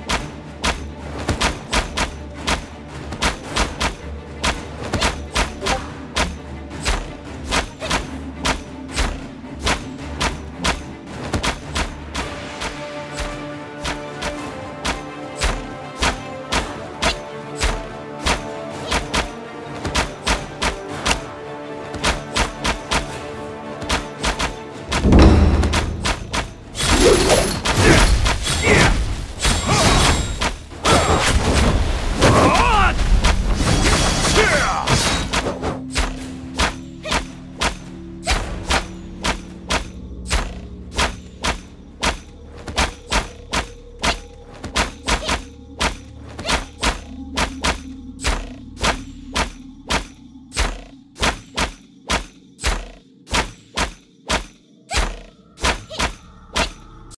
you